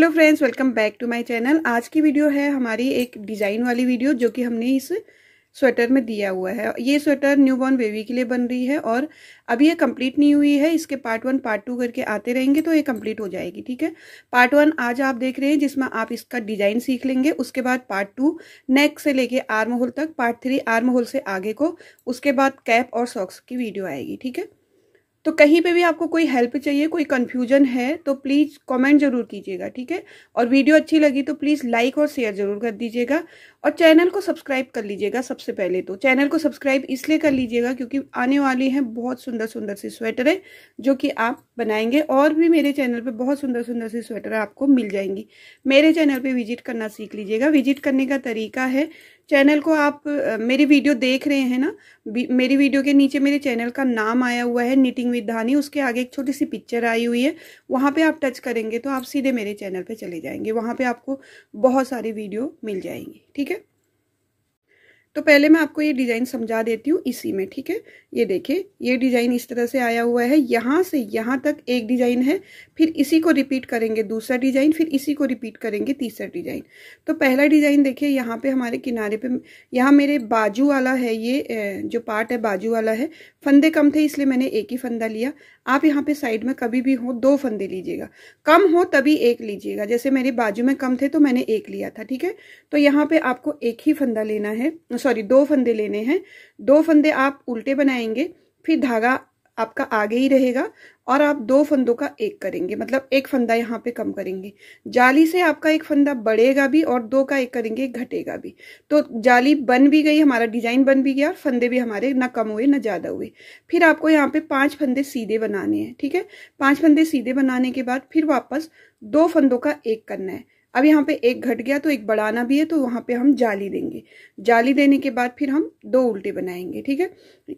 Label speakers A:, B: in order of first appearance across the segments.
A: Hello friends, welcome back to my channel. आज की video है हमारी एक डिज़ाइन वाली वीडियो जो कि हमने इस स्वेटर में दिया हुआ है। ये स्वेटर न्यू बॉर्न बेबी के लिए बन रही है और अभी ये कंप्लीट नहीं हुई है। इसके पार्ट वन, पार्ट टू करके आते रहेंगे तो ये कंप्लीट हो जाएगी, ठीक है? पार्ट वन आज आप देख रहे हैं, जिसमें आप इसका डिज़ाइन सीख लेंगे। उसके बाद पार्ट टू, नेक से लेके आर्म होल तक, पार्ट थ्री आर्म होल से आगे को, उसके बाद कैप और सॉक्स की वीडियो आएगी, ठीक है? तो कहीं पे भी आपको कोई हेल्प चाहिए, कोई कन्फ्यूज़न है तो प्लीज़ कमेंट ज़रूर कीजिएगा, ठीक है? और वीडियो अच्छी लगी तो प्लीज़ लाइक और शेयर ज़रूर कर दीजिएगा और चैनल को सब्सक्राइब कर लीजिएगा सबसे पहले तो। चैनल को सब्सक्राइब इसलिए कर लीजिएगा क्योंकि आने वाली हैं बहुत सुंदर सुंदर सी स्वेटर है जो कि आप बनाएँगे और भी मेरे चैनल पर बहुत सुंदर सुंदर सी स्वेटर आपको मिल जाएँगी। मेरे चैनल पर विज़िट करना सीख लीजिएगा। विज़िट करने का तरीका है चैनल को आप मेरी वीडियो देख रहे हैं ना मेरी वीडियो के नीचे मेरे चैनल का नाम आया हुआ है निटिंग विद धानी उसके आगे एक छोटी सी पिक्चर आई हुई है, वहाँ पे आप टच करेंगे तो आप सीधे मेरे चैनल पे चले जाएँगे, वहाँ पे आपको बहुत सारी वीडियो मिल जाएँगी, ठीक है? तो पहले मैं आपको ये डिज़ाइन समझा देती हूँ इसी में, ठीक है? ये देखिए, ये डिज़ाइन इस तरह से आया हुआ है, यहाँ से यहाँ तक एक डिज़ाइन है, फिर इसी को रिपीट करेंगे, दूसरा डिज़ाइन, फिर इसी को रिपीट करेंगे, तीसरा डिज़ाइन। तो पहला डिज़ाइन देखिए, यहाँ पे हमारे किनारे पे, यहाँ मेरे बाजू वाला है ये जो पार्ट है बाजू वाला है, फंदे कम थे इसलिए मैंने एक ही फंदा लिया। आप यहाँ पे साइड में कभी भी हो, दो फंदे लीजिएगा। कम हो तभी एक लीजिएगा। जैसे मेरे बाजू में कम थे तो मैंने एक लिया था, ठीक है? तो यहाँ पे आपको एक ही फंदा लेना है, सॉरी, दो फंदे लेने हैं। दो फंदे आप उल्टे बनाएँगे, फिर धागा आपका आगे ही रहेगा और आप दो फंदों का एक करेंगे। मतलब एक फंदा यहाँ पे कम करेंगे। जाली से आपका एक फंदा बढ़ेगा भी और दो का एक करेंगे, घटेगा भी। तो जाली बन भी गई, हमारा डिज़ाइन बन भी गया और फंदे भी हमारे ना कम हुए, ना ज़्यादा हुए। फिर आपको यहाँ पे पाँच फंदे सीधे बनाने हैं, ठीक है? पाँच फंदे सीधे बनाने के बाद फिर वापस दो फंदों का एक करना है। अब यहाँ पे एक घट गया तो एक बढ़ाना भी है तो वहाँ पे हम जाली देंगे। जाली देने के बाद फिर हम दो उल्टे बनाएँगे, ठीक है?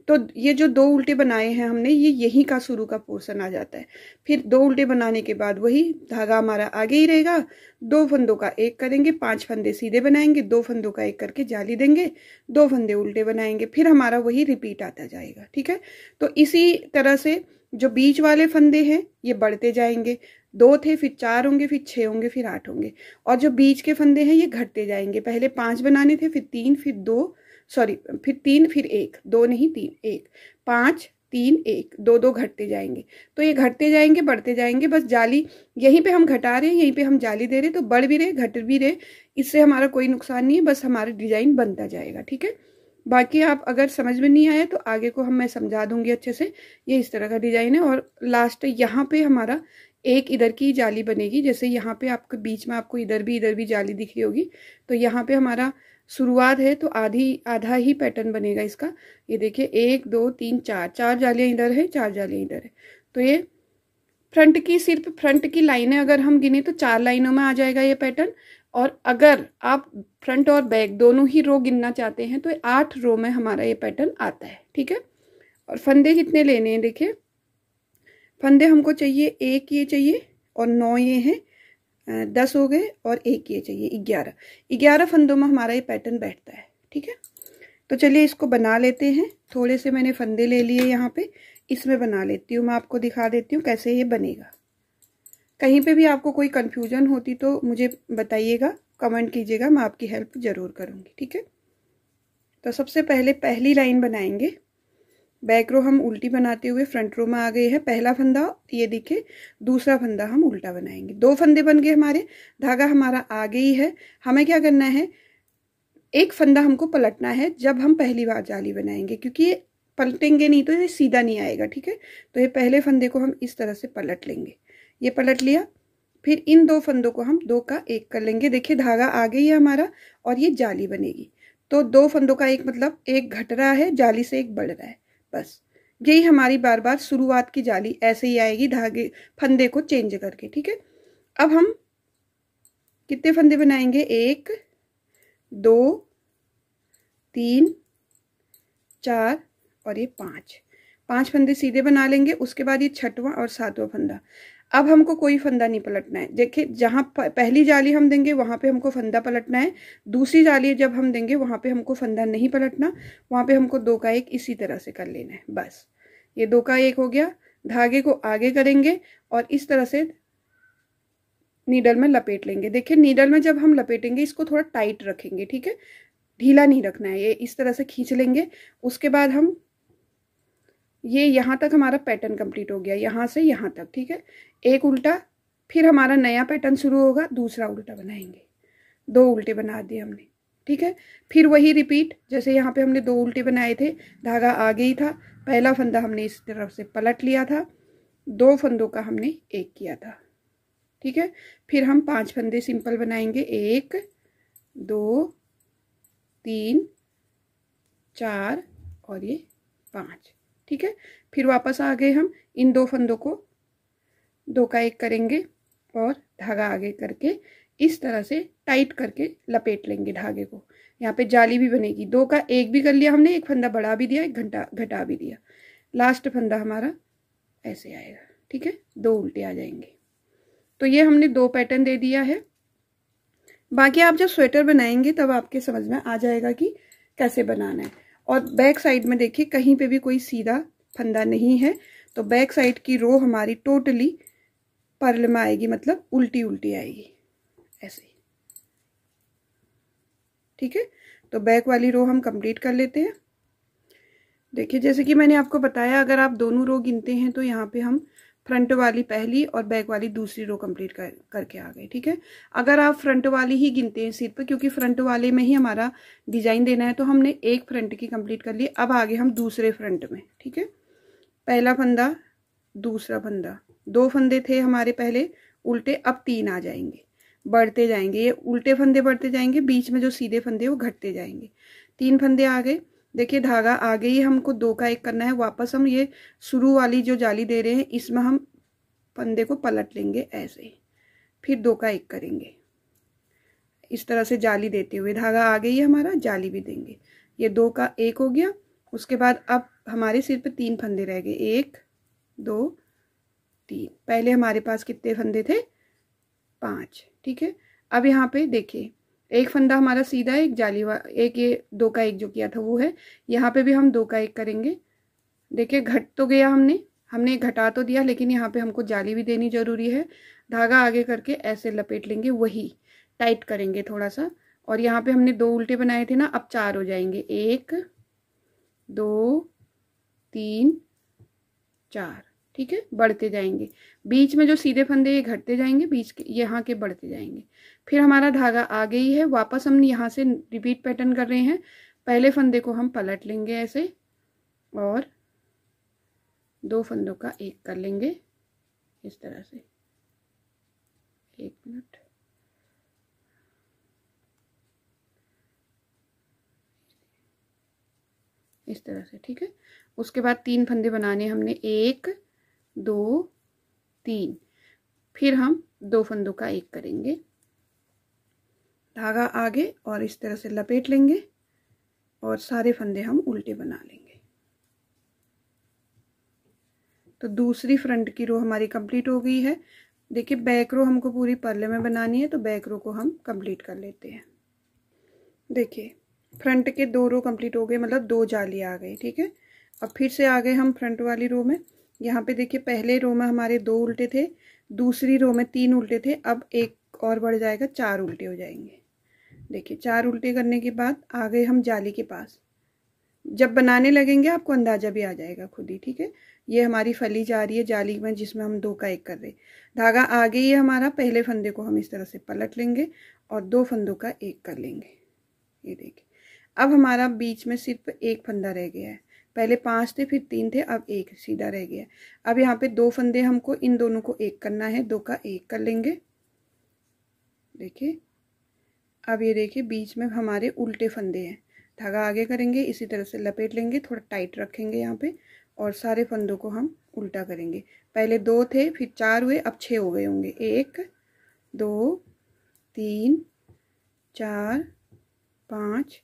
A: तो ये जो दो उल्टे बनाए हैं हमने, ये यहीं का शुरू का पोर्सन आ जाता है। फिर दो उल्टे बनाने के बाद वही धागा हमारा आगे ही रहेगा। दो फंदों का एक करेंगे, पाँच फंदे सीधे बनाएँगे, दो फंदों का एक करके जाली देंगे, दो फंदे उल्टे बनाएँगे, फिर हमारा वही रिपीट आता जाएगा, ठीक है? तो इसी तरह से जो बीच वाले फंदे हैं, ये बढ़ते जाएँगे। दो थे, फिर चार होंगे, फिर छः होंगे, फिर आठ होंगे। और जो बीच के फंदे हैं, ये घटते जाएँगे। पहले पाँच बनाने थे, फिर तीन, फिर दो सॉरी फिर तीन, फिर एक। दो नहीं, तीन, एक। पाँच, तीन, एक। दो दो घटते जाएँगे। तो ये घटते जाएँगे, बढ़ते जाएँगे। बस जाली, यहीं पे हम घटा रहे हैं, यहीं पे हम जाली दे रहे तो बढ़ भी रहे, घट भी रहे। इससे हमारा कोई नुकसान नहीं है, बस हमारा डिज़ाइन बनता जाएगा, ठीक है? बाकी आप अगर समझ में नहीं आया तो आगे को हम मैं समझा दूँगी अच्छे से। ये इस तरह का डिज़ाइन है, और लास्ट यहाँ पे हमारा एक इधर की जाली बनेगी, जैसे यहाँ पे आपके बीच में आपको इधर भी इधर भी जाली दिख रही होगी। तो यहाँ पे हमारा शुरुआत है तो आधी, आधा ही पैटर्न बनेगा इसका। ये देखिए, एक, दो, तीन, चार चार जालियाँ इधर है, चार जालियाँ इधर है। तो ये फ्रंट की, सिर्फ़ फ्रंट की लाइनें अगर हम गिने तो चार लाइनों में आ जाएगा ये पैटर्न और अगर आप फ्रंट और बैक दोनों ही रो गिनना चाहते हैं तो आठ रो में हमारा ये पैटर्न आता है, ठीक है? और फंदे कितने लेने हैं, देखिए। फंदे हमको चाहिए एक ये चाहिए और नौ ये हैं दस हो गए और एक ये चाहिए, ग्यारह। ग्यारह फंदों में हमारा ये पैटर्न बैठता है, ठीक है? तो चलिए इसको बना लेते हैं। थोड़े से मैंने फंदे ले लिए यहाँ पे, इसमें बना लेती हूँ, मैं आपको दिखा देती हूँ कैसे ये बनेगा। कहीं पे भी आपको कोई कन्फ्यूज़न होती तो मुझे बताइएगा कमेंट कीजिएगा, मैं आपकी हेल्प ज़रूर करूँगी, ठीक है? तो सबसे पहले पहली लाइन बनाएँगे। बैक रो हम उल्टी बनाते हुए फ्रंट रो में आ गए हैं। पहला फंदा, ये दिखे दूसरा फंदा हम उल्टा बनाएँगे। दो फंदे बन गए हमारे, धागा हमारा आगे ही है। हमें क्या करना है? एक फंदा हमको पलटना है, जब हम पहली बार जाली बनाएँगे, क्योंकि ये पलटेंगे नहीं तो ये सीधा नहीं आएगा, ठीक है? तो ये पहले फंदे को हम इस तरह से पलट लेंगे। ये पलट लिया, फिर इन दो फंदों को हम दो का एक कर लेंगे। देखिए, धागा आगे ही है हमारा, और ये जाली बनेगी। तो दो फंदों का एक मतलब एक घट रहा है, जाली से एक बढ़ रहा है। बस। यही हमारी बार बार शुरुआत की जाली, ऐसे ही आएगी धागे, फंदे को चेंज करके, ठीक है? अब हम कितने फंदे बनाएँगे? एक, दो, तीन, चार और ये पाँच। पाँच फंदे सीधे बना लेंगे, उसके बाद ये छठवां और सातवां फंदा। अब हमको कोई फंदा नहीं पलटना है। देखिए, जहाँ पहली जाली हम देंगे, वहाँ पे हमको फंदा पलटना है। दूसरी जाली जब हम देंगे, वहाँ पे हमको फंदा नहीं पलटना। वहाँ पे हमको दो का एक इसी तरह से कर लेना है, बस। ये दो का एक हो गया। धागे को आगे करेंगे और इस तरह से नीडल में लपेट लेंगे। देखिए, नीडल में जब हम लपेटेंगे, इसको थोड़ा टाइट रखेंगे, ठीक है? ढीला नहीं रखना है। ये इस तरह से खींच लेंगे। उसके बाद हम ये यहाँ तक हमारा पैटर्न कंप्लीट हो गया, यहाँ से यहाँ तक, ठीक है? एक उल्टा, फिर हमारा नया पैटर्न शुरू होगा, दूसरा उल्टा बनाएँगे। दो उल्टे बना दिए हमने, ठीक है? फिर वही रिपीट जैसे यहाँ पे हमने दो उल्टे बनाए थे, धागा आगे ही था, पहला फंदा हमने इस तरफ़ से पलट लिया था, दो फंदों का हमने एक किया था, ठीक है? फिर हम पाँच फंदे सिंपल बनाएँगे, एक, दो, तीन, चार और ये पाँच। ठीक है? फिर वापस आ गए हम इन दो फंदों को। दो का एक करेंगे और धागा आगे करके इस तरह से टाइट करके लपेट लेंगे धागे को। यहाँ पे जाली भी बनेगी। दो का एक भी कर लिया हमने, एक फंदा बढ़ा भी दिया, एक घंटा, घटा भी दिया। लास्ट फंदा हमारा ऐसे आएगा, ठीक है? दो उल्टे आ जाएँगे। तो ये हमने दो पैटर्न दे दिया है। बाकी आप जब स्वेटर बनाएँगे तब आपके समझ में आ जाएगा कि कैसे बनाना है। और बैक साइड में देखिए, कहीं पे भी कोई सीधा फंदा नहीं है। तो बैक साइड की रो हमारी टोटली पर्ल में आएगी मतलब उल्टी उल्टी आएगी। ऐसे ठीक है? तो बैक वाली रो हम कंप्लीट कर लेते हैं। देखिए, जैसे कि मैंने आपको बताया, अगर आप दोनों रो गिनते हैं तो यहाँ पे हम फ्रंट वाली पहली और बैक वाली दूसरी रो कंप्लीट कर, करके आ गए ठीक है? अगर आप फ्रंट वाली ही गिनते हैं सिर पर क्योंकि फ्रंट वाले में ही हमारा डिज़ाइन देना है तो हमने एक फ्रंट की कंप्लीट कर ली। अब आगे हम दूसरे फ्रंट में, ठीक है? पहला फंदा, दूसरा फंदा। दो फंदे थे हमारे पहले, उल्टे अब तीन आ जाएँगे। बढ़ते जाएँगे, ये उल्टे फंदे बढ़ते जाएँगे, बीच में जो सीधे फंदे वो घटते जाएँगे। तीन फंदे आ गए देखिए, धागा आगे ही हमको दो का एक करना है। वापस हम ये शुरू वाली जो जाली दे रहे हैं, इसमें हम फंदे को पलट लेंगे ऐसे फिर दो का एक करेंगे। इस तरह से जाली देते हुए धागा आगे ही हमारा जाली भी देंगे। ये दो का एक हो गया। उसके बाद अब हमारे सिर पे तीन फंदे रह गए। एक, दो, तीन। पहले हमारे पास कितने फंदे थे? पाँच। ठीक है? अब यहाँ पे देखिए एक फंदा हमारा सीधा है, एक जाली वा, एक ये दो का एक जो किया था वो है। यहाँ पे भी हम दो का एक करेंगे। देखिए, घट तो गया हमने हमने घटा तो दिया, लेकिन यहाँ पे हमको जाली भी देनी ज़रूरी है। धागा आगे करके ऐसे लपेट लेंगे, वही टाइट करेंगे थोड़ा सा। और यहाँ पे हमने दो उल्टे बनाए थे ना, अब चार हो जाएँगे। एक, दो, तीन, चार। ठीक है? बढ़ते जाएँगे। बीच में जो सीधे फंदे ये घटते जाएँगे, बीच के, यहाँ के बढ़ते जाएँगे। फिर हमारा धागा आ गई है। वापस हम यहाँ से रिपीट पैटर्न कर रहे हैं। पहले फंदे को हम पलट लेंगे ऐसे और दो फंदों का एक कर लेंगे इस तरह से। एक मिनट। इस तरह से, ठीक है? उसके बाद तीन फंदे बनाने हमने। एक दो, तीन। फिर हम दो फंदों का एक करेंगे। धागा आगे और इस तरह से लपेट लेंगे और सारे फंदे हम उल्टे बना लेंगे। तो दूसरी फ्रंट की रो हमारी कंप्लीट हो गई है। देखिए, बैक रो हमको पूरी परले में बनानी है तो बैक रो को हम कंप्लीट कर लेते हैं। देखिए, फ्रंट के दो रो कंप्लीट हो गए मतलब दो जाली आ गई, ठीक है? अब फिर से आ गए हम फ्रंट वाली रो में यहाँ पे देखिए, पहले रो में हमारे दो उल्टे थे, दूसरी रो में तीन उल्टे थे, अब एक और बढ़ जाएगा, चार उल्टे हो जाएँगे। देखिए, चार उल्टे करने के बाद आ गए हम जाली के पास, जब बनाने लगेंगे, आपको अंदाज़ा भी आ जाएगा खुद ही, ठीक है? ये हमारी फली जा रही है जाली में, जिसमें हम दो का एक कर रहे धागा आगे ही हमारा, पहले फंदे को हम इस तरह से पलट लेंगे और दो फंदों का एक कर लेंगे। ये देखिए, अब हमारा बीच में सिर्फ़ एक फंदा रह गया है। पहले पाँच थे, फिर तीन थे, अब एक सीधा रह गया। अब यहाँ पे दो फंदे हमको, इन दोनों को एक करना है, दो का एक कर लेंगे। देखिए, अब ये देखिए, बीच में हमारे उल्टे फंदे हैं। धागा आगे करेंगे, इसी तरह से लपेट लेंगे, थोड़ा टाइट रखेंगे यहाँ पे, और सारे फंदों को हम उल्टा करेंगे। पहले दो थे, फिर चार हुए, अब छः हो गए होंगे। एक, दो, तीन, चार, पाँच,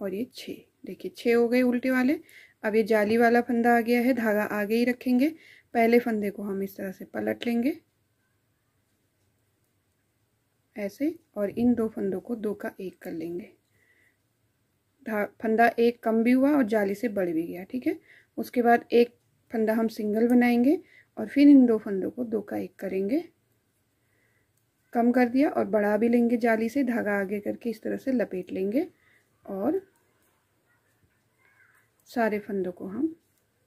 A: और ये छः देखिए छः हो गए उल्टे वाले। अब ये जाली वाला फंदा आ गया है, धागा आगे ही रखेंगे। पहले फंदे को हम इस तरह से पलट लेंगे। ऐसे, और इन दो फंदों को दो का एक कर लेंगे। फंदा एक कम भी हुआ और जाली से बढ़ भी गया, ठीक है? उसके बाद एक फंदा हम सिंगल बनाएँगे और फिर इन दो फंदों को दो का एक करेंगे। कम कर दिया और बढ़ा भी लेंगे जाली से, धागा आगे करके इस तरह से लपेट लेंगे और सारे फंदों को हम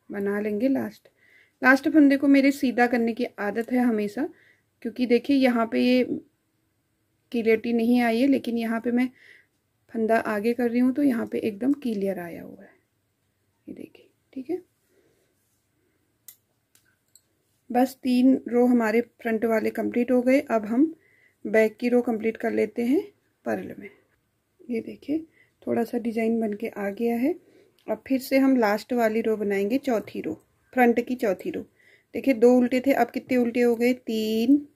A: बना लेंगे लास्ट लास्ट फंदे को मेरे सीधा करने की आदत है हमेशा, क्योंकि देखिए यहाँ पे ये क्लियरिटी नहीं आई है, लेकिन यहाँ पे मैं फंदा आगे कर रही हूँ तो यहाँ पे एकदम क्लियर आया हुआ है। ये देखिए, ठीक है? बस तीन रो हमारे फ्रंट वाले कंप्लीट हो गए। अब हम बैक की रो कंप्लीट कर लेते हैं, पर्ल में। ये देखिए, थोड़ा सा डिज़ाइन बन के आ गया है। अब फिर से हम लास्ट वाली रो बनाएँगे, चौथी रो फ्रंट की चौथी रो देखिए, दो उल्टे थे, अब कितने उल्टे हो गए? तीन,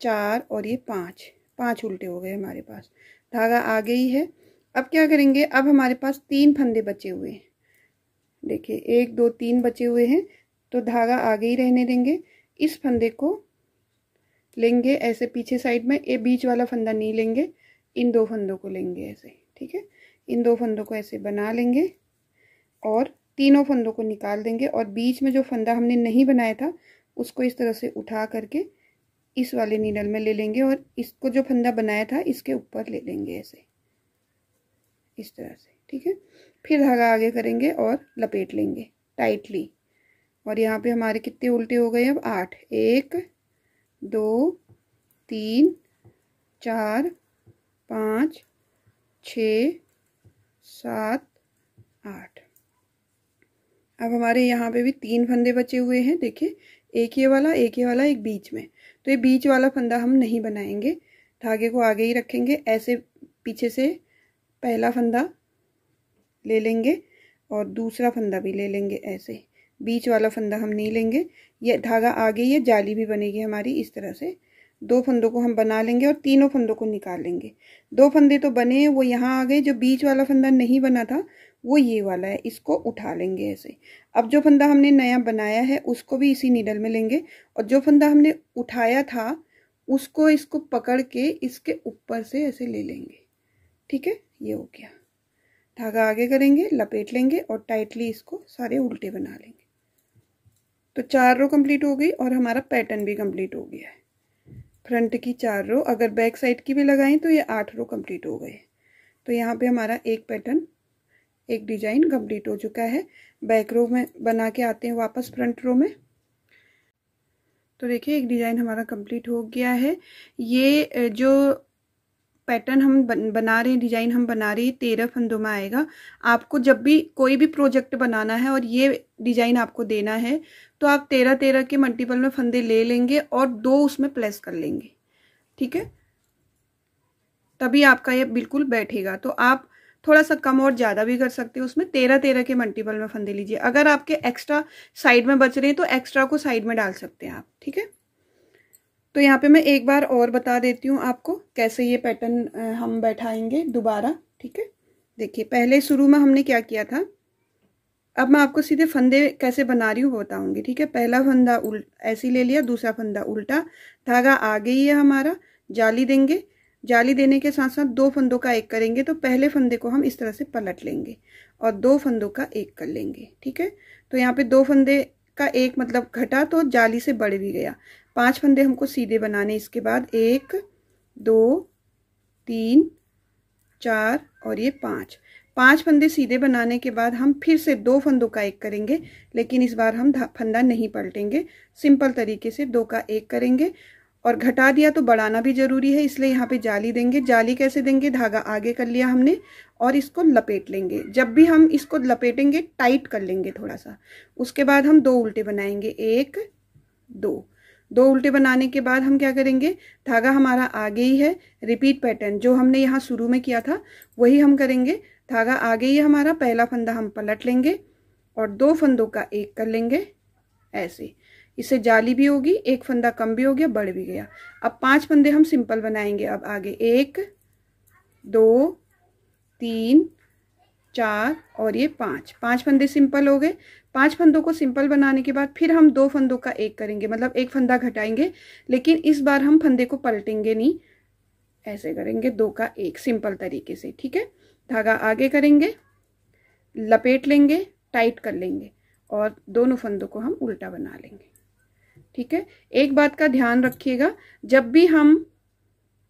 A: चार और ये पाँच। पाँच उल्टे हो गए हमारे पास। धागा आ गई है। अब क्या करेंगे? अब हमारे पास तीन फंदे बचे हुए हैं। देखिए, एक, दो, तीन बचे हुए हैं तो धागा आगे ही रहने देंगे। इस फंदे को लेंगे ऐसे पीछे साइड में, ये बीच वाला फंदा नहीं लेंगे, इन दो फंदों को लेंगे ऐसे, ठीक है? इन दो फंदों को ऐसे बना लेंगे। और तीनों फंदों को निकाल देंगे और बीच में जो फंदा हमने नहीं बनाया था, उसको इस तरह से उठा करके इस वाले नीडल में ले लेंगे और इसको जो फंदा बनाया था, इसके ऊपर ले लेंगे ऐसे। इस तरह से, ठीक है? फिर धागा आगे करेंगे और लपेट लेंगे टाइटली और यहाँ पे हमारे कितने उल्टे हो गए अब आठ। एक, दो, तीन, चार, पाँच, छ, सात, आठ। अब हमारे यहाँ पे भी तीन फंदे बचे हुए हैं, देखिए, एक ये वाला, एक ये वाला, एक बीच में। तो ये बीच वाला फंदा हम नहीं बनाएँगे, धागे को आगे ही रखेंगे, ऐसे पीछे से पहला फंदा ले लेंगे और दूसरा फंदा भी ले लेंगे ऐसे। बीच वाला फंदा हम नहीं लेंगे, ये धागा आगे ये जाली भी बनेगी हमारी इस तरह से। दो फंदों को हम बना लेंगे और तीनों फंदों को निकाल लेंगे। दो फंदे तो बने, वो यहाँ आ गए, जो बीच वाला फंदा नहीं बना था वो ये वाला है, इसको उठा लेंगे ऐसे। अब जो फंदा हमने नया बनाया है, उसको भी इसी नीडल में लेंगे। और जो फंदा हमने उठाया था, उसको इसको पकड़ के इसके ऊपर से ऐसे ले लेंगे। ठीक है? ये हो गया। धागा आगे करेंगे, लपेट लेंगे और टाइटली इसको सारे उल्टे बना लेंगे। तो चार रो कंप्लीट हो गई और हमारा पैटर्न भी कंप्लीट हो गया है। फ्रंट की चार रो अगर बैक साइड की भी लगाएँ तो ये आठ रो कंप्लीट हो गए। तो यहाँ पे हमारा एक पैटर्न एक डिज़ाइन कंप्लीट हो चुका है। बैक रो में बना के आते हैं वापस फ्रंट रो में। तो देखिए, एक डिज़ाइन हमारा कंप्लीट हो गया है। ये जो पैटर्न हम बना रहे हैं, डिज़ाइन हम बना रहे हैं, तेरह फंदों में आएगा। आपको जब भी कोई भी प्रोजेक्ट बनाना है और ये डिज़ाइन आपको देना है तो आप तेरह तेरह के मल्टीपल में फंदे ले लेंगे और दो उसमें प्लेस कर लेंगे। ठीक है? तभी आपका ये बिल्कुल बैठेगा। तो आप थोड़ा सा कम और ज़्यादा भी कर सकते हो। उसमें तेरह तेरह के मल्टीपल में फंदे लीजिए। अगर आपके एक्स्ट्रा साइड में बच रहे हैं तो एक्स्ट्रा को साइड में डाल सकते हैं आप, ठीक है? तो यहाँ पे मैं एक बार और बता देती हूँ आपको कैसे ये पैटर्न हम बैठाएँगे दोबारा, ठीक है? देखिए, पहले शुरू में हमने क्या किया था? अब मैं आपको सीधे फंदे कैसे बना रही हूँ बताऊँगी, ठीक है? पहला फंदा उल्ट ऐसे ले लिया, दूसरा फंदा उल्टा, धागा आगे ही है हमारा, जाली देंगे जाली देने के साथ साथ दो फंदों का एक करेंगे तो पहले फंदे को हम इस तरह से पलट लेंगे और दो फंदों का एक कर लेंगे, ठीक है? तो यहाँ पे दो फंदे का एक मतलब घटा तो जाली से बढ़ भी गया। पाँच फंदे हमको सीधे बनाने इसके बाद एक, दो, तीन, चार और ये पाँच। पाँच फंदे सीधे बनाने के बाद हम फिर से दो फंदों का एक करेंगे, लेकिन इस बार हम फंदा नहीं पलटेंगे। सिंपल तरीके से दो का एक करेंगे और घटा दिया तो बढ़ाना भी ज़रूरी है, इसलिए यहाँ पे जाली देंगे। जाली कैसे देंगे? धागा आगे कर लिया हमने और इसको लपेट लेंगे। जब भी हम इसको लपेटेंगे, टाइट कर लेंगे थोड़ा सा उसके बाद हम दो उल्टे बनाएँगे। एक, दो। दो उल्टे बनाने के बाद हम क्या करेंगे? धागा हमारा आगे ही है। रिपीट पैटर्न जो हमने यहाँ शुरू में किया था, वही हम करेंगे। धागा आगे ही हमारा पहला फंदा हम पलट लेंगे और दो फंदों का एक कर लेंगे। ऐसे। इससे जाली भी होगी, एक फंदा कम भी हो गया बढ़ भी गया। अब पाँच फंदे हम सिंपल बनाएँगे अब आगे। एक, दो, तीन, चार और ये पाँच। पाँच फंदे सिंपल हो गए। पाँच फंदों को सिंपल बनाने के बाद फिर हम दो फंदों का एक करेंगे। मतलब एक फंदा घटाएँगे, लेकिन इस बार हम फंदे को पलटेंगे नहीं। ऐसे करेंगे दो का एक, सिंपल तरीके से, ठीक है? धागा आगे करेंगे, लपेट लेंगे, टाइट कर लेंगे और दोनों फंदों को हम उल्टा बना लेंगे। ठीक है? एक बात का ध्यान रखिएगा, जब भी हम,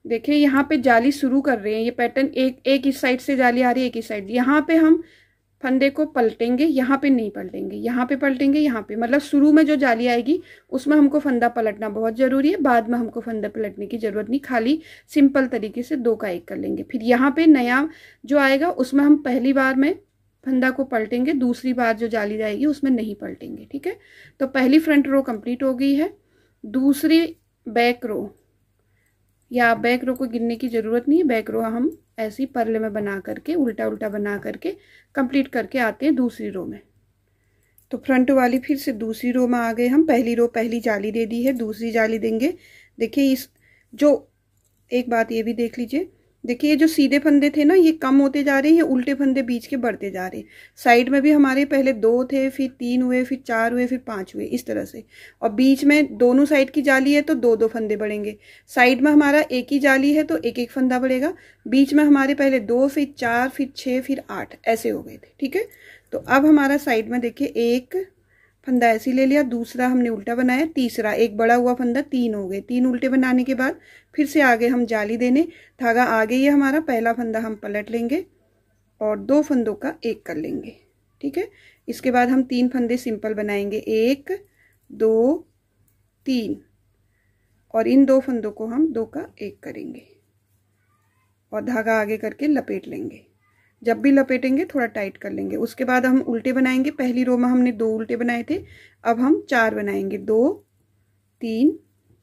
A: देखिए, यहाँ पे जाली शुरू कर रहे हैं, ये पैटर्न एक एक इस साइड से जाली आ रही है, एक इस साइड यहाँ पे हम फंदे को पलटेंगे, यहाँ पे नहीं पलटेंगे, यहाँ पे पलटेंगे, यहाँ पे। मतलब शुरू में जो जाली आएगी, उसमें हमको फंदा पलटना बहुत ज़रूरी है, बाद में हमको फंदा पलटने की ज़रूरत नहीं। खाली सिंपल तरीके से दो का एक कर लेंगे। फिर यहाँ पे नया जो आएगा, उसमें हम पहली बार में फंदा को पलटेंगे, दूसरी बार जो जाली जाएगी उसमें नहीं पलटेंगे, ठीक है? तो पहली फ्रंट रो कंप्लीट हो गई है। दूसरी बैक रो या बैक रो को गिनने की ज़रूरत नहीं है। बैक रो हम ऐसी परले में बना करके, उल्टा उल्टा बना करके कंप्लीट करके आते हैं दूसरी रो में। तो फ्रंट वाली फिर से दूसरी रो में आ गए हम। पहली रो पहली जाली दे दी है, दूसरी जाली देंगे। देखिए इस, जो एक बात ये भी देख लीजिए देखिए, ये जो सीधे फंदे थे ना, ये कम होते जा रहे हैं, ये उल्टे फंदे बीच के बढ़ते जा रहे हैं। साइड में भी हमारे पहले दो थे, फिर तीन हुए, फिर चार हुए, फिर पाँच हुए, इस तरह से। और बीच में दोनों साइड की जाली है तो दो दो फंदे बढ़ेंगे। साइड में हमारा एक ही जाली है तो एक एक फंदा बढ़ेगा। बीच में हमारे पहले दो, फिर चार, फिर छः फिर आठ, ऐसे हो गए थे, ठीक है? तो अब हमारा साइड में देखिए, एक फंदा ऐसे ले लिया, दूसरा हमने उल्टा बनाया, तीसरा, एक बड़ा हुआ फंदा, तीन हो गए। तीन उल्टे बनाने के बाद फिर से आगे हम जाली देने, धागा आगे ही हमारा, पहला फंदा हम पलट लेंगे और दो फंदों का एक कर लेंगे, ठीक है? इसके बाद हम तीन फंदे सिंपल बनाएँगे, एक, दो, तीन, और इन दो फंदों को हम दो का एक करेंगे और धागा आगे करके लपेट लेंगे। जब भी लपेटेंगे, थोड़ा टाइट कर लेंगे। उसके बाद हम उल्टे बनाएँगे। पहली रो में हमने दो उल्टे बनाए थे। अब हम चार बनाएँगे। दो, तीन,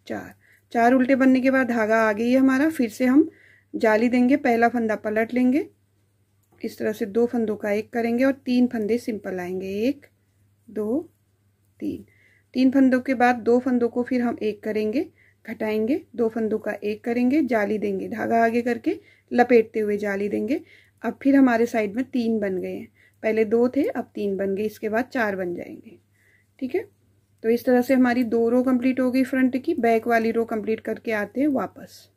A: चार। चार उल्टे बनने के बाद धागा आ गई है हमारा। फिर से हम जाली देंगे। पहला फंदा पलट लेंगे। इस तरह से दो फंदों का एक करेंगे और तीन फंदे सिंपल आएँगे। एक, दो, तीन। तीन फंदों के बाद दो फंदों को फिर हम एक करेंगे। घटाएँगे। दो फंदों का एक करेंगे। जाली देंगे। धागा आगे करके लपेटते हुए जाली देंगे। अब फिर हमारे साइड में तीन बन गए हैं। पहले दो थे, अब तीन बन गए, इसके बाद चार बन जाएँगे। ठीक है? तो इस तरह से हमारी दो रो कंप्लीट हो गई फ्रंट की बैक वाली रो कंप्लीट करके आते हैं वापस।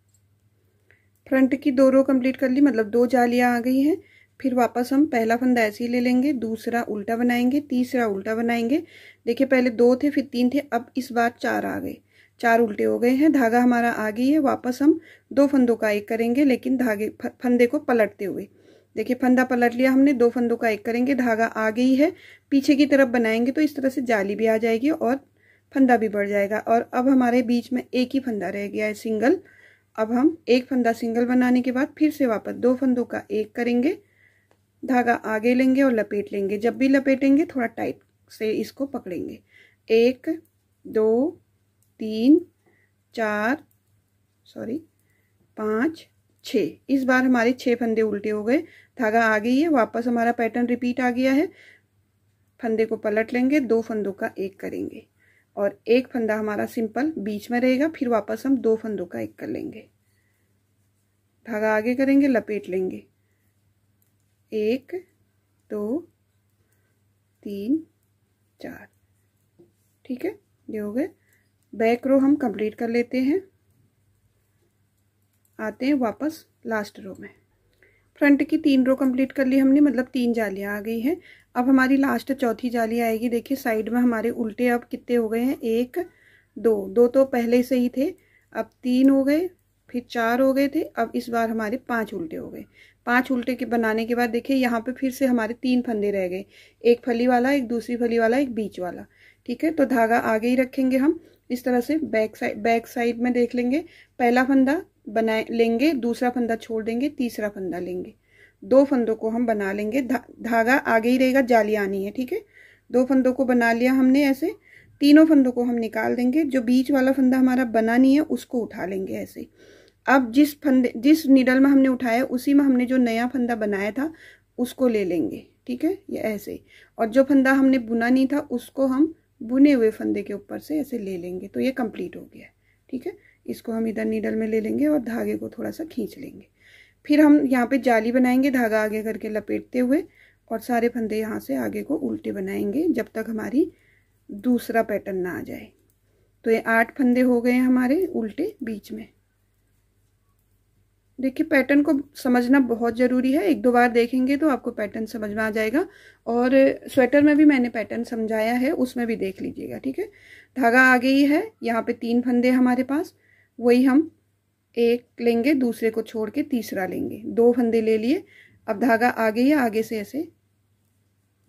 A: फ्रंट की दो रो कंप्लीट कर ली मतलब दो जालियाँ आ गई हैं। फिर वापस हम पहला फंदा ऐसे ही ले लेंगे, दूसरा उल्टा बनाएँगे, तीसरा उल्टा बनाएँगे। देखिए, पहले दो थे, फिर तीन थे, अब इस बार चार आ गए। चार उल्टे हो गए हैं, धागा हमारा आ गई है, वापस हम दो फंदों का एक करेंगे, लेकिन धागे फंदे को पलटते हुए। देखिए, फंदा पलट लिया हमने, दो फंदों का एक करेंगे, धागा आ गई है, पीछे की तरफ़ बनाएँगे तो इस तरह से जाली भी आ जाएगी और फंदा भी बढ़ जाएगा। और अब हमारे बीच में एक ही फंदा रह गया है सिंगल। अब हम एक फंदा सिंगल बनाने के बाद फिर से वापस दो फंदों का एक करेंगे, धागा आगे लेंगे और लपेट लेंगे। जब भी लपेटेंगे, थोड़ा टाइट से इसको पकड़ेंगे। एक, दो, तीन, चार, सॉरी, पाँच, छ। इस बार हमारे छः फंदे उल्टे हो गए। धागा आ गई है, वापस हमारा पैटर्न रिपीट आ गया है। फंदे को पलट लेंगे, दो फंदों का एक करेंगे और एक फंदा हमारा सिंपल बीच में रहेगा, फिर वापस हम दो फंदों का एक कर लेंगे। धागा आगे करेंगे, लपेट लेंगे। एक, दो, तीन, चार। ठीक है? ये हो गए। बैक रो हम कंप्लीट कर लेते हैं। आते हैं वापस लास्ट रो में। फ्रंट की तीन रो कंप्लीट कर ली हमने मतलब तीन जालियाँ आ गई हैं। अब हमारी लास्ट चौथी जाली आएगी। देखिए साइड में हमारे उल्टे अब कितने हो गए हैं? एक, दो। दो तो पहले से ही थे। अब तीन हो गए, फिर चार हो गए थे। अब इस बार हमारे पाँच उल्टे हो गए। पाँच उल्टे के बनाने के बाद देखिए, यहाँ पे फिर से हमारे तीन फंदे रह गए। एक फली वाला, एक दूसरी फली वाला, एक बीच वाला। ठीक है? तो धागा आगे ही रखेंगे हम। इस तरह से बैक साइड बैक साइड में देख लेंगे। पहला फंदा बनाए लेंगे दूसरा फंदा छोड़ देंगे तीसरा फंदा लेंगे। दो फंदों को हम बना लेंगे। धा, धागा आगे ही रहेगा जाली आनी है ठीक है? दो फंदों को बना लिया हमने ऐसे। तीनों फंदों को हम निकाल देंगे। जो बीच वाला फंदा हमारा बना नहीं है उसको उठा लेंगे ऐसे। अब जिस फंदे जिस नीडल में हमने उठाया उसी में हमने जो नया फंदा बनाया था उसको ले लेंगे ठीक है? ये ऐसे। और जो फंदा हमने बुना नहीं था उसको हम बुने हुए फंदे के ऊपर से ऐसे ले लेंगे। तो ये कंप्लीट हो गया ठीक है? इसको हम इधर नीडल में ले लेंगे और धागे को थोड़ा सा खींच लेंगे। फिर हम यहाँ पे जाली बनाएँगे धागा आगे करके लपेटते हुए और सारे फंदे यहाँ से आगे को उल्टे बनाएँगे जब तक हमारी दूसरा पैटर्न ना आ जाए। तो ये आठ फंदे हो गए हमारे उल्टे बीच में। देखिए पैटर्न को समझना बहुत ज़रूरी है। एक दो बार देखेंगे तो आपको पैटर्न समझ में आ जाएगा। और स्वेटर में भी मैंने पैटर्न समझाया है, उसमें भी देख लीजिएगा, ठीक है? धागा आ गई है, यहाँ पे तीन फंदे हमारे पास। वही हम एक लेंगे, दूसरे को छोड़ के तीसरा लेंगे। दो फंदे ले लिए, अब धागा आगे या आगे से ऐसे?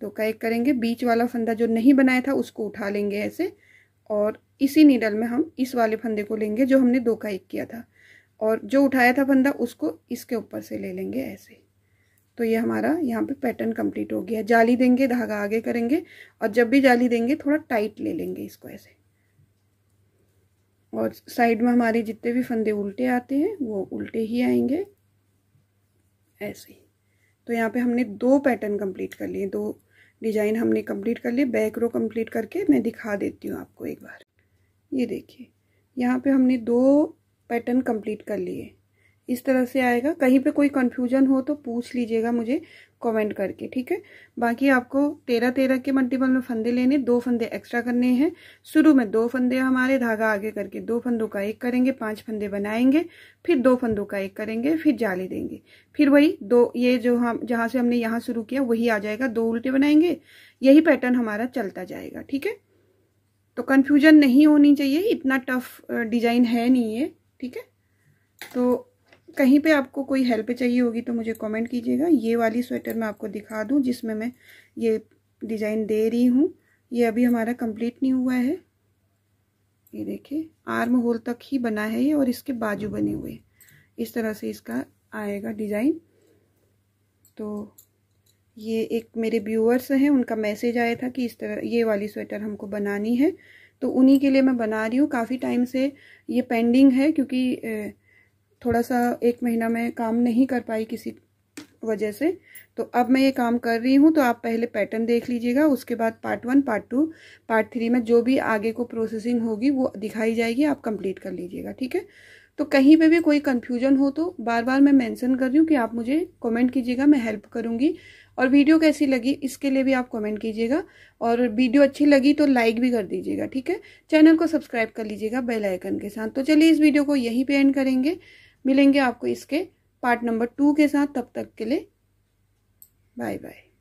A: दो का एक करेंगे, बीच वाला फंदा जो नहीं बनाया था उसको उठा लेंगे ऐसे, और इसी नीडल में हम इस वाले फंदे को लेंगे जो हमने दो का एक किया था, और जो उठाया था फंदा उसको इसके ऊपर से ले लेंगे ऐसे। तो ये हमारा यहाँ पे पैटर्न कंप्लीट हो गया। जाली देंगे, धागा आगे करेंगे, और जब भी जाली देंगे, थोड़ा टाइट ले लेंगे इसको ऐसे। और साइड में हमारे जितने भी फंदे उल्टे आते हैं, वो उल्टे ही आएँगे। ऐसे ही। तो यहाँ पे हमने दो पैटर्न कंप्लीट कर लिए। दो डिज़ाइन हमने कंप्लीट कर लिए। बैक रो कंप्लीट करके मैं दिखा देती हूँ आपको एक बार। ये देखिए, यहाँ पे हमने दो पैटर्न कंप्लीट कर लिए। इस तरह से आएगा। कहीं पे कोई कंफ्यूजन हो तो पूछ लीजिएगा मुझे। कमेंट करके, ठीक है? बाकी आपको तेरह तेरह के मल्टीपल में फंदे लेने, दो फंदे एक्स्ट्रा करने हैं। शुरू में दो फंदे हमारे, धागा आगे करके दो फंदों का एक करेंगे, पाँच फंदे बनाएँगे, फिर दो फंदों का एक करेंगे, फिर जाली देंगे। फिर वही दो, ये जो हम, जहाँ से हमने यहाँ शुरू किया, वही आ जाएगा, दो उल्टे बनाएँगे, यही पैटर्न हमारा चलता जाएगा, ठीक है? तो कन्फ्यूज़न नहीं होनी चाहिए, इतना टफ डिज़ाइन है नहीं ये, ठीक है? तो कहीं पे आपको कोई हेल्प चाहिए होगी तो मुझे कमेंट कीजिएगा। ये वाली स्वेटर मैं आपको दिखा दूँ, जिसमें मैं ये डिज़ाइन दे रही हूँ। ये अभी हमारा कंप्लीट नहीं हुआ है। ये देखिए आर्म होल तक ही बना है ये और इसके बाजू बने हुए इस तरह से इसका आएगा डिज़ाइन तो ये एक मेरे व्यूअर्स हैं, उनका मैसेज आया था कि इस तरह ये वाली स्वेटर हमको बनानी है। तो उन्हीं के लिए मैं बना रही हूँ। काफ़ी टाइम से ये पेंडिंग है, क्योंकि थोड़ा सा एक महीना में काम नहीं कर पाई किसी वजह से तो अब मैं ये काम कर रही हूँ तो आप पहले पैटर्न देख लीजिएगा, उसके बाद part one part two part three में जो भी आगे को प्रोसेसिंग होगी, वो दिखाई जाएगी, आप कंप्लीट कर लीजिएगा, ठीक है? तो कहीं पे भी कोई कंफ्यूजन हो तो बार बार मैं मेंशन कर रही हूँ कि आप मुझे कमेंट कीजिएगा, मैं हेल्प करूँगी। और वीडियो कैसी लगी, इसके लिए भी आप कमेंट कीजिएगा। और वीडियो अच्छी लगी तो लाइक भी कर दीजिएगा, ठीक है? चैनल को सब्सक्राइब कर लीजिएगा बेल आइकन के साथ। तो चलिए इस वीडियो को यहीं पे एंड करेंगे। मिलेंगे आपको इसके पार्ट नंबर टू के साथ। तब तक के लिए बाय बाय